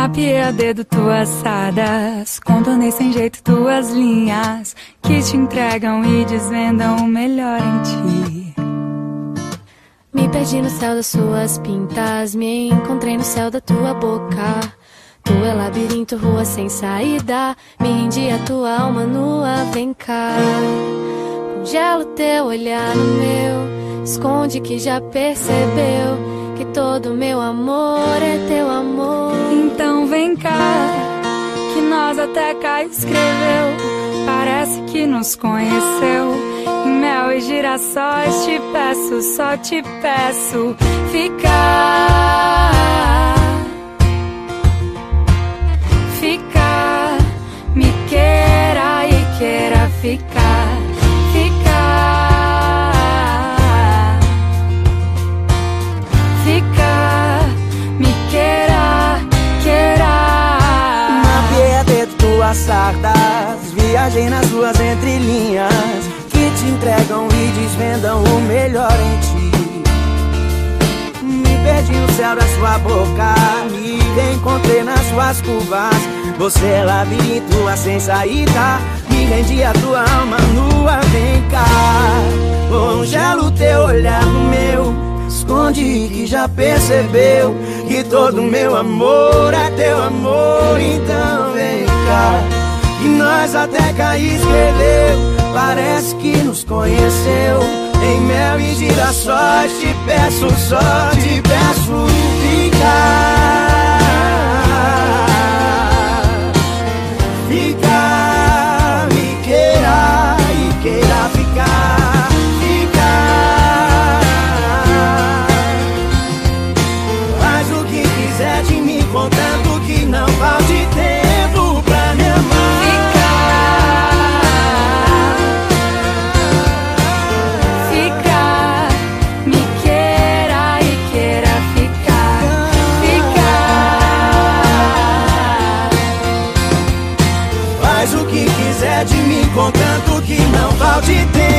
Mapeei a dedo tuas sadas, contornei sem jeito tuas linhas que te entregam e desvendam o melhor em ti. Me perdi no céu das suas pintas, me encontrei no céu da tua boca. Tu é labirinto, rua sem saída, me rendi a tua alma nua, vem cá. Congelo teu olhar no meu, esconde que já percebeu que todo meu amor é teu amor. Cá escreveu. Parece que nos conheceu. Em mel e girassóis te peço, só te peço ficar. Ficar, me queira e queira. Ficar. Viajei nas ruas entrelinhas Que te entregam e desvendam o melhor em ti. Me perdi no céu da sua boca Me encontrei nas suas curvas. Você é labirinto, a sem saída Me rendi a tua alma nua, vem cá. Congelo teu olhar no meu Esconde que já percebeu Que todo meu amor é teu amor Então vem cá Que nós até cá escreveu. Parece que nos conheceu. Em mel e girassóis Te peço só, te peço ficar quiser de mim, contanto que não falte tempo.